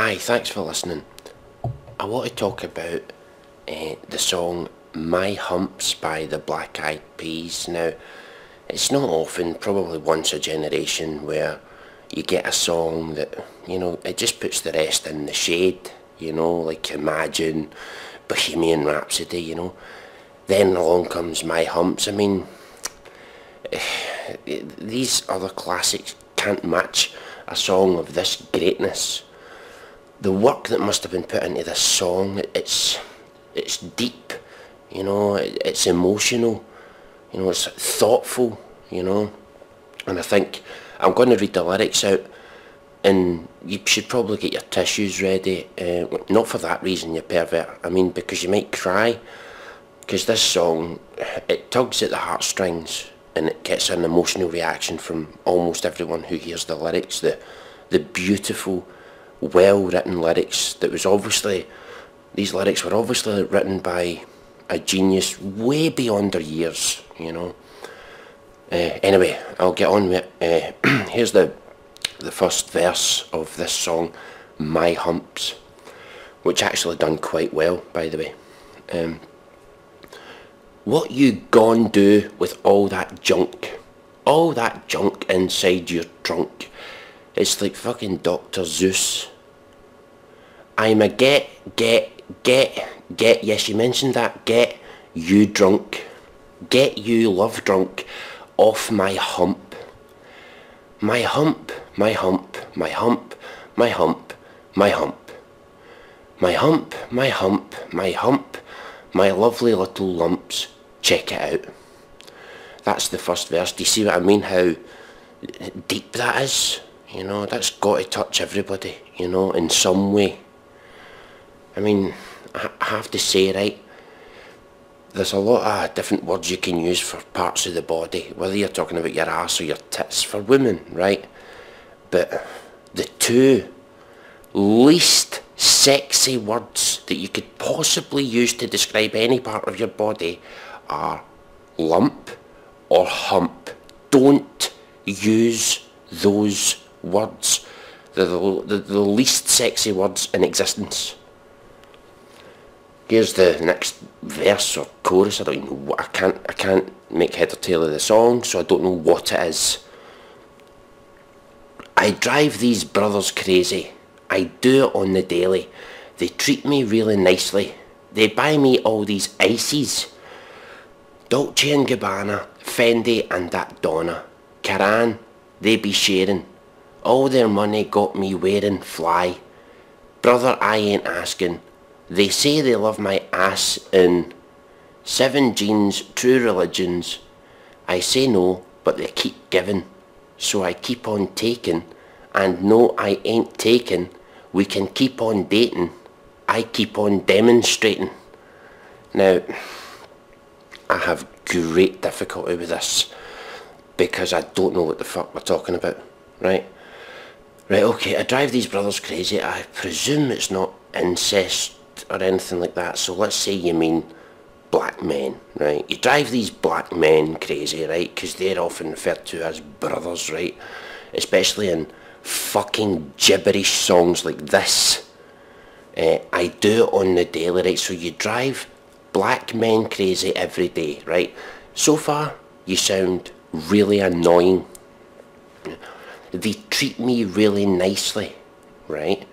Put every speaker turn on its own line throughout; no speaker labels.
Hi, thanks for listening. I want to talk about uh, the song My Humps by the Black Eyed Peas. Now, it's not often, probably once a generation, where you get a song that, you know, it just puts the rest in the shade, you know, like Imagine, Bohemian Rhapsody, you know. Then along comes My Humps. I mean, these other classics can't match a song of this greatness. The work that must have been put into this song, it's it's deep, you know, it's emotional, you know, it's thoughtful, you know. And I think I'm going to read the lyrics out and you should probably get your tissues ready. Uh, not for that reason, you pervert. I mean, because you might cry. Because this song, it tugs at the heartstrings and it gets an emotional reaction from almost everyone who hears the lyrics. The, the beautiful, well-written lyrics that was obviously, these lyrics were obviously written by a genius way beyond their years, you know. Uh, anyway, I'll get on with it. Uh, here's the, the first verse of this song, My Humps, which actually done quite well, by the way. Um, what you gon' do with all that junk? All that junk inside your trunk. It's like fucking Dr. Seuss. I'm a get, get, get, get, yes you mentioned that, get you drunk. Get you love drunk off my hump. My hump, my hump, my hump, my hump, my hump. My hump, my hump, my hump, my lovely little lumps check it out. That's the first verse. Do you see what I mean? How deep that is? You know, that's got to touch everybody, you know, in some way. I mean, I have to say, right, there's a lot of different words you can use for parts of the body, whether you're talking about your ass or your tits for women, right? But the two least sexy words that you could possibly use to describe any part of your body are lump or hump. Don't use those words. They're the, the, the least sexy words in existence. Here's the next verse or chorus. I don't know what I can't I can't make head or tail of the song, so I don't know what it is. I drive these brothers crazy. I do it on the daily. They treat me really nicely. They buy me all these ices. Dolce & Gabbana, Fendi and that Donna, Karan, they be sharing. All their money got me wearing fly. Brother, I ain't asking. They say they love my ass in seven jeans, true religions. I say no, but they keep giving. So I keep on taking. And no, I ain't taking. We can keep on dating. I keep on demonstrating. Now, I have great difficulty with this because I don't know what the fuck we're talking about, right? Right, okay, I drive these brothers crazy. I presume it's not incest or anything like that, so let's say you mean black men, right? You drive these black men crazy, right? Because they're often referred to as brothers, right? Especially in fucking gibberish songs like this. Uh, I do it on the daily, right? So you drive black men crazy every day, right? So far, you sound really annoying. They treat me really nicely, right?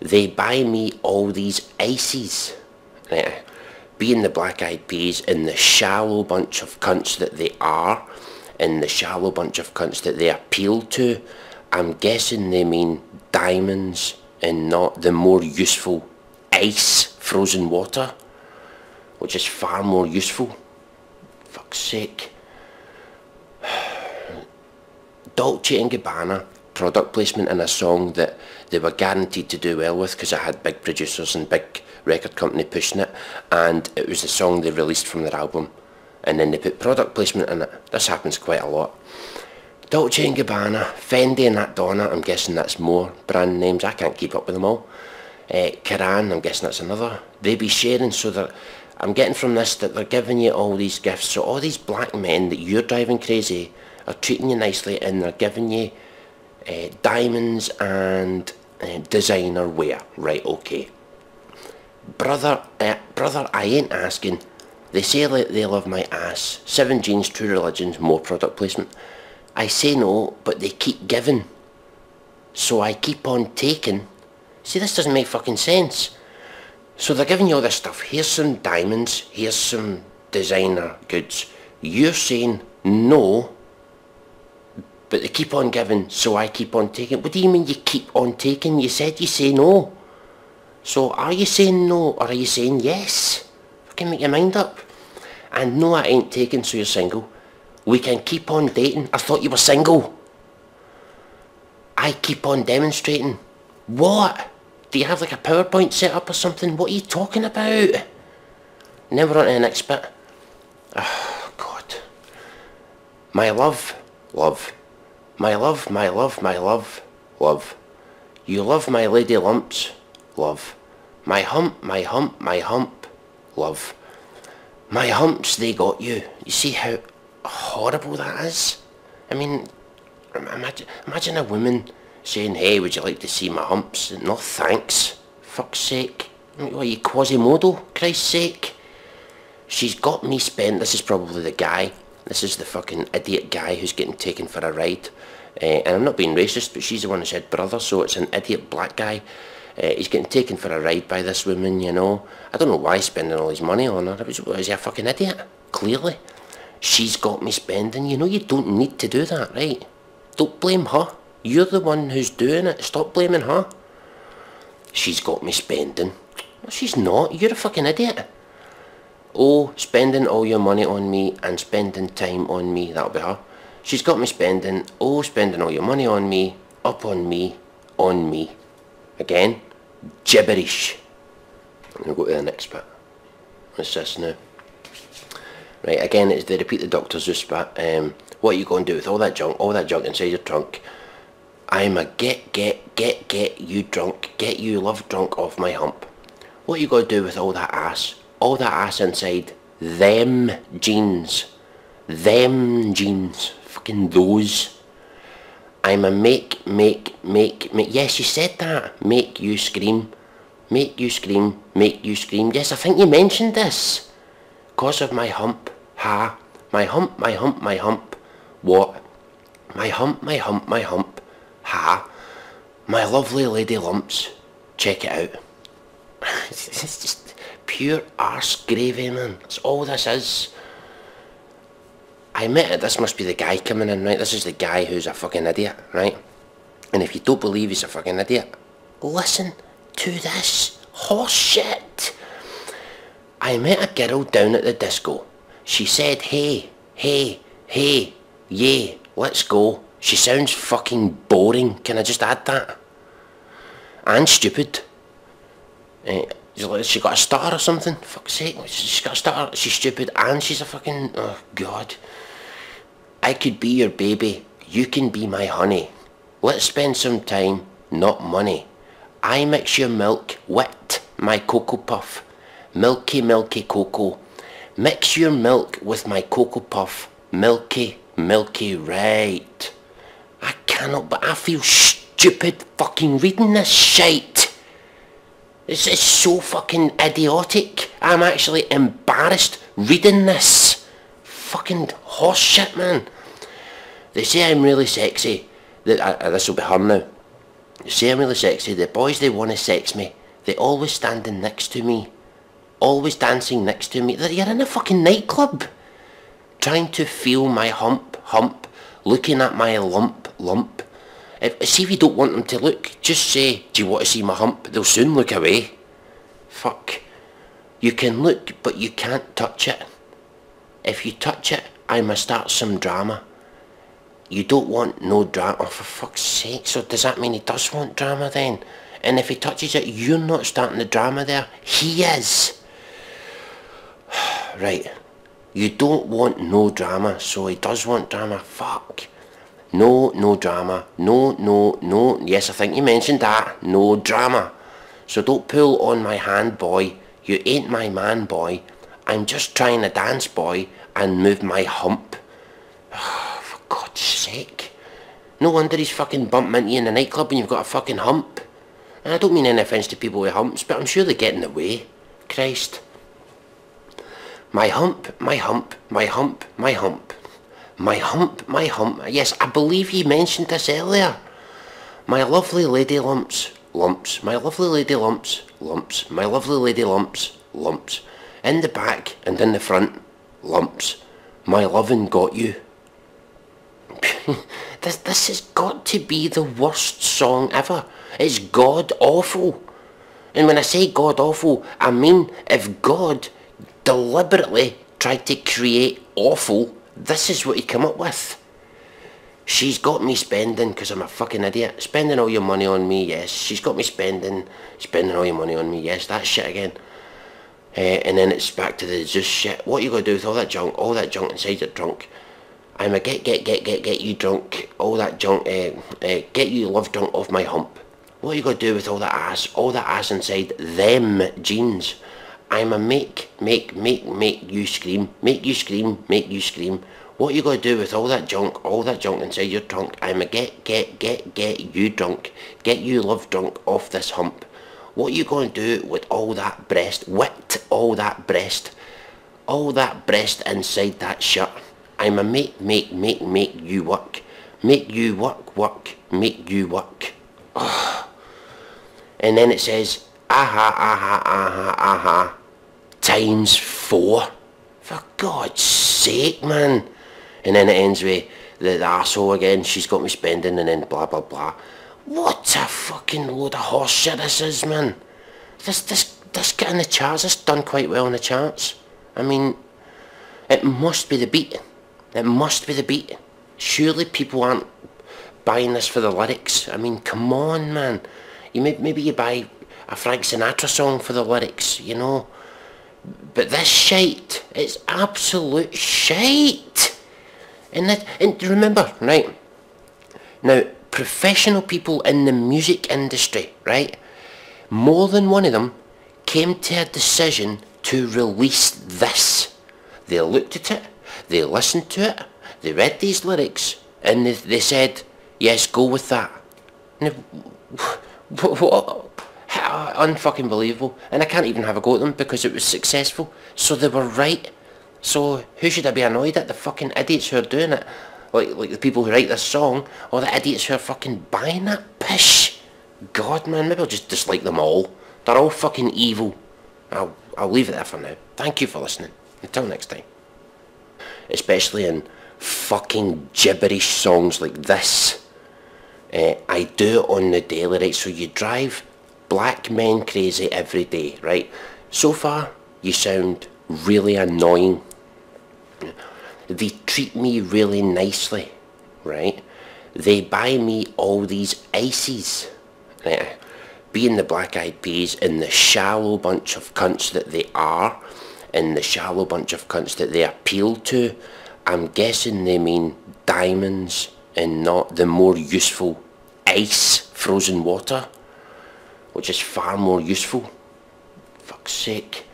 They buy me all these ices. Being the Black Eyed Peas in the shallow bunch of cunts that they are, in the shallow bunch of cunts that they appeal to, I'm guessing they mean diamonds and not the more useful ice frozen water which is far more useful. Fuck's sake. Dolce & Gabbana product placement in a song that they were guaranteed to do well with because it had big producers and big record company pushing it and it was the song they released from their album and then they put product placement in it. This happens quite a lot. Dolce & Gabbana, Fendi and that Donna, I'm guessing that's more brand names, I can't keep up with them all. Uh, Karan, I'm guessing that's another. They be sharing so that I'm getting from this that they're giving you all these gifts. So all these black men that you're driving crazy are treating you nicely and they're giving you uh, diamonds and uh, designer wear. Right, okay. Brother, uh, brother, I ain't asking. They say they love my ass. Seven jeans, true religions, more product placement. I say no, but they keep giving. So I keep on taking. See, this doesn't make fucking sense. So they're giving you all this stuff. Here's some diamonds. Here's some designer goods. You're saying no, but they keep on giving, so I keep on taking. What do you mean you keep on taking? You said you say no. So are you saying no or are you saying yes? Fucking make your mind up. And no, I ain't taking, so you're single. We can keep on dating. I thought you were single. I keep on demonstrating. What? Do you have like a PowerPoint set up or something? What are you talking about? Never on to the next bit. Oh, God. My love, love. My love, my love, my love, love. You love my lady lumps, love. My hump, my hump, my hump, love. My humps, they got you. You see how horrible that is? I mean, imagine, imagine a woman saying, hey, would you like to see my humps? No thanks. Fuck's sake. What are you, Quasimodo? Christ's sake. She's got me spent. This is probably the guy. This is the fucking idiot guy who's getting taken for a ride. Uh, and I'm not being racist, but she's the one who said brother, so it's an idiot black guy. Uh, he's getting taken for a ride by this woman, you know. I don't know why he's spending all his money on her. Is he a fucking idiot? Clearly. She's got me spending. You know you don't need to do that, right? Don't blame her. You're the one who's doing it. Stop blaming her. She's got me spending. She's not. You're a fucking idiot. Oh, spending all your money on me and spending time on me. That'll be her. She's got me spending. Oh, spending all your money on me. Up on me. On me. Again, gibberish. Going to go to the next bit. What's this now? Right, again, it's the repeat the Dr. Seuss bit. Um, what are you going to do with all that junk, all that junk inside your trunk? I'm a get, get, get, get you drunk, get you love drunk off my hump. What are you going to do with all that ass? All that ass inside them jeans. Them jeans. Fucking those. I'm a make, make, make, make. Yes, you said that. Make you scream. Make you scream. Make you scream. Yes, I think you mentioned this. Cause of my hump. Ha. My hump, my hump, my hump. What? My hump, my hump, my hump. Ha. My lovely lady lumps. Check it out. it's just pure arse gravy, man. That's all this is. I admit it, this must be the guy coming in, right? This is the guy who's a fucking idiot, right? And if you don't believe he's a fucking idiot, listen to this horse shit. I met a girl down at the disco. She said, hey, hey, hey, yeah, let's go. She sounds fucking boring. Can I just add that? And stupid. Uh, she got a star or something? Fuck's sake. She's got a star. She's stupid and she's a fucking... Oh, God. I could be your baby. You can be my honey. Let's spend some time, not money. I mix your milk with my cocoa puff. Milky, milky cocoa. Mix your milk with my cocoa puff. Milky, milky, right. I cannot, but I feel stupid fucking reading this shite. This is so fucking idiotic. I'm actually embarrassed reading this. Fucking horse shit, man. They say I'm really sexy. That uh, this will be her now. They say I'm really sexy. The boys, they want to sex me. They always standing next to me. Always dancing next to me. You're in a fucking nightclub. Trying to feel my hump, hump. Looking at my lump, lump. If, see if you don't want them to look, just say, do you want to see my hump? They'll soon look away. Fuck. You can look, but you can't touch it. If you touch it, I must start some drama. You don't want no drama, oh, for fuck's sake. So does that mean he does want drama then? And if he touches it, you're not starting the drama there. He is. right. You don't want no drama, so he does want drama. Fuck. No, no drama. No, no, no. Yes, I think you mentioned that. No drama. So don't pull on my hand, boy. You ain't my man, boy. I'm just trying to dance, boy, and move my hump. For God's sake. No wonder he's fucking bumping into you in the nightclub and you've got a fucking hump. And I don't mean any offence to people with humps, but I'm sure they get in the way. Christ. My hump, my hump, my hump, my hump. My hump, my hump. Yes, I believe you mentioned this earlier. My lovely lady lumps, lumps. My lovely lady lumps, lumps. My lovely lady lumps, lumps. In the back and in the front, lumps. My lovin' got you. this, this has got to be the worst song ever. It's god awful. And when I say god awful, I mean if God deliberately tried to create awful, this is what he come up with. She's got me spending because I'm a fucking idiot. Spending all your money on me, yes. She's got me spending, spending all your money on me, yes. That shit again. Uh, and then it's back to the Seuss shit. What you gonna do with all that junk? All that junk inside your trunk. I'm a get, get, get, get, get you drunk. All that junk, uh, uh, get you love drunk off my hump. What you gonna do with all that ass? All that ass inside them jeans. I'm a make, make, make, make you scream. Make you scream, make you scream. What you gonna do with all that junk, all that junk inside your trunk? I'm a get, get, get, get you drunk. Get you love drunk off this hump. What you to do with all that breast, with all that breast, all that breast inside that shirt? I'm a make, make, make, make you work. Make you work, work, make you work. Oh. And then it says, aha, aha, aha, aha, times four. For God's sake, man. And then it ends with the, the arsehole again, she's got me spending, and then blah, blah, blah. What a fucking load of horse shit this is, man. This, this, this get in the charts. This done quite well in the charts. I mean, it must be the beat. It must be the beat. Surely people aren't buying this for the lyrics. I mean, come on, man. You may, maybe you buy a Frank Sinatra song for the lyrics, you know. But this shite, it's absolute shite. And that, and remember, right? Now, professional people in the music industry, right? More than one of them came to a decision to release this. They looked at it, they listened to it, they read these lyrics, and they, they said, yes, go with that. Now, what? How unfucking believable. And I can't even have a go at them because it was successful. So they were right. So who should I be annoyed at? The fucking idiots who are doing it like like the people who write this song, or the idiots who are fucking buying that pish. God, man, maybe I'll just dislike them all. They're all fucking evil. I'll, I'll leave it there for now. Thank you for listening. Until next time. Especially in fucking gibberish songs like this. Uh, I do it on the daily, right? So you drive black men crazy every day, right? So far, you sound really annoying they treat me really nicely, right? They buy me all these ices, right? Being the Black Eyed Peas and the shallow bunch of cunts that they are, and the shallow bunch of cunts that they appeal to, I'm guessing they mean diamonds and not the more useful ice frozen water, which is far more useful. Fuck's sake.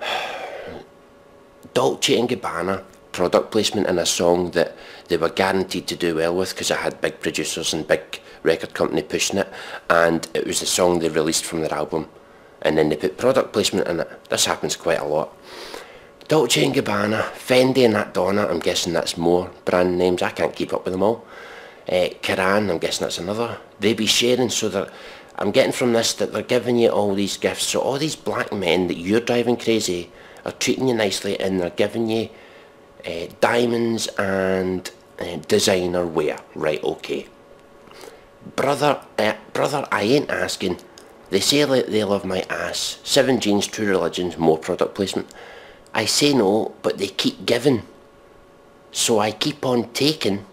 Dolce & Gabbana product placement in a song that they were guaranteed to do well with because I had big producers and big record company pushing it and it was the song they released from their album and then they put product placement in it. This happens quite a lot. Dolce & Gabbana, Fendi and that Donna, I'm guessing that's more brand names, I can't keep up with them all. Uh, Karan, I'm guessing that's another. They be sharing so that I'm getting from this that they're giving you all these gifts. So all these black men that you're driving crazy are treating you nicely and they're giving you uh, diamonds and uh, designer wear. Right, okay. Brother, uh, brother, I ain't asking. They say they love my ass. Seven jeans, true religions, more product placement. I say no, but they keep giving. So I keep on taking.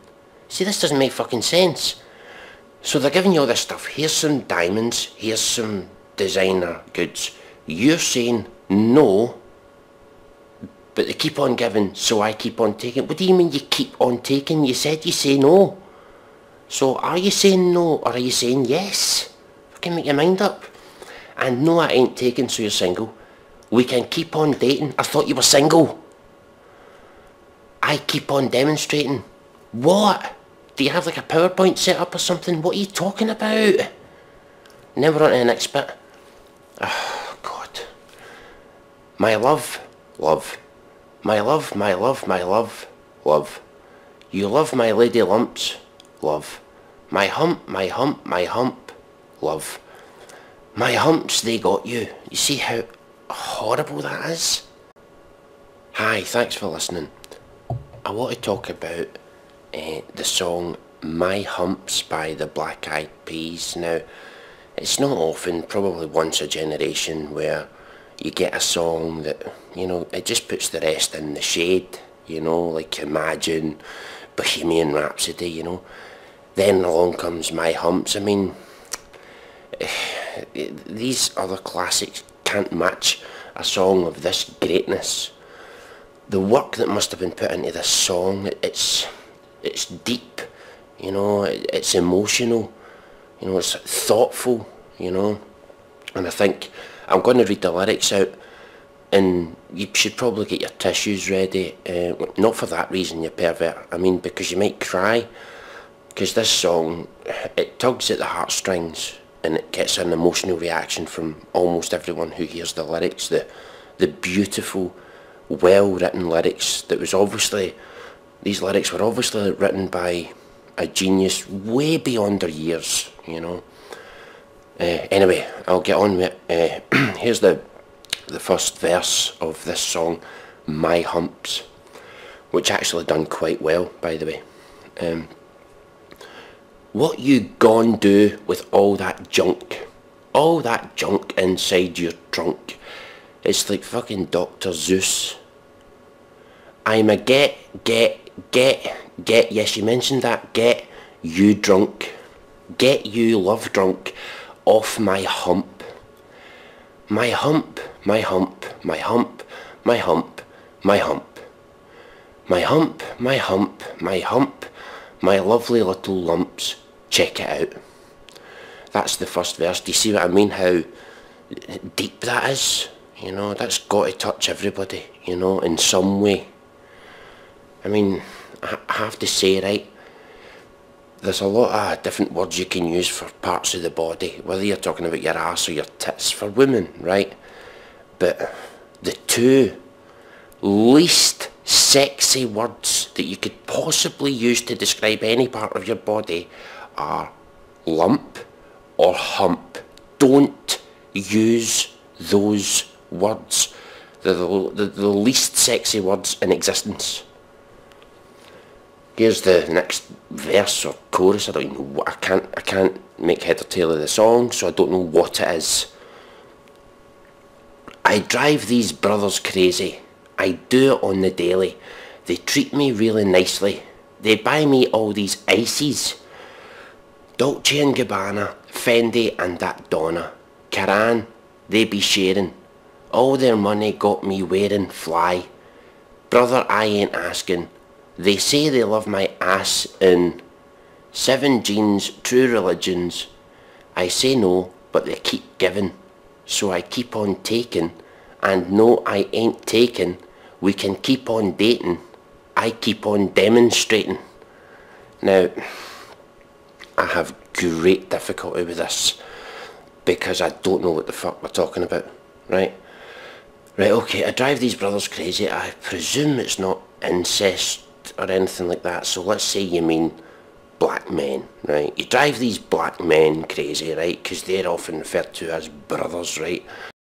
See, this doesn't make fucking sense. So they're giving you all this stuff. Here's some diamonds. Here's some designer goods. You're saying no but they keep on giving, so I keep on taking. What do you mean you keep on taking? You said you say no. So are you saying no or are you saying yes? Fucking make your mind up. And no, I ain't taking, so you're single. We can keep on dating. I thought you were single. I keep on demonstrating. What? Do you have like a PowerPoint set up or something? What are you talking about? Now we're on to the next bit. Oh, God. My love, love. My love, my love, my love, love. You love my lady lumps, love. My hump, my hump, my hump, love. My humps, they got you. You see how horrible that is? Hi, thanks for listening. I want to talk about uh, the song My Humps by the Black Eyed Peas. Now, it's not often, probably once a generation, where you get a song that, you know, it just puts the rest in the shade, you know, like Imagine, Bohemian Rhapsody, you know. Then along comes My Humps. I mean, these other classics can't match a song of this greatness. The work that must have been put into this song, it's it's deep, you know, it's emotional, you know, it's thoughtful, you know. And I think I'm going to read the lyrics out and you should probably get your tissues ready. Uh, not for that reason, you pervert. I mean, because you might cry. Because this song, it tugs at the heartstrings and it gets an emotional reaction from almost everyone who hears the lyrics. The, the beautiful, well-written lyrics that was obviously, these lyrics were obviously written by a genius way beyond their years, you know. Uh, anyway, I'll get on with it. Uh, here's the, the first verse of this song, My Humps, which actually done quite well, by the way. Um, what you gon' do with all that junk? All that junk inside your trunk. It's like fucking Dr. Seuss. I'm a get, get, get, get, yes you mentioned that, get you drunk. Get you love drunk off my hump. My hump, my hump, my hump, my hump, my hump. My hump, my hump, my hump, my lovely little lumps check it out. That's the first verse. Do you see what I mean? How deep that is? You know, that's got to touch everybody, you know, in some way. I mean, I have to say, right, there's a lot of different words you can use for parts of the body, whether you're talking about your ass or your tits for women, right? But the two least sexy words that you could possibly use to describe any part of your body are lump or hump. Don't use those words. They're the, the, the least sexy words in existence. Here's the next verse or chorus. I don't even know what I can't I can't make head or tail of the song, so I don't know what it is. I drive these brothers crazy. I do it on the daily. They treat me really nicely. They buy me all these ices. Dolce & Gabbana, Fendi and that Donna, Karan, they be sharing. All their money got me wearing fly. Brother, I ain't asking. They say they love my ass in seven jeans, true religions. I say no, but they keep giving. So I keep on taking. And no, I ain't taking. We can keep on dating. I keep on demonstrating. Now, I have great difficulty with this because I don't know what the fuck we're talking about, right? Right, okay, I drive these brothers crazy. I presume it's not incest or anything like that, so let's say you mean black men, right? You drive these black men crazy, right? Because they're often referred to as brothers, right?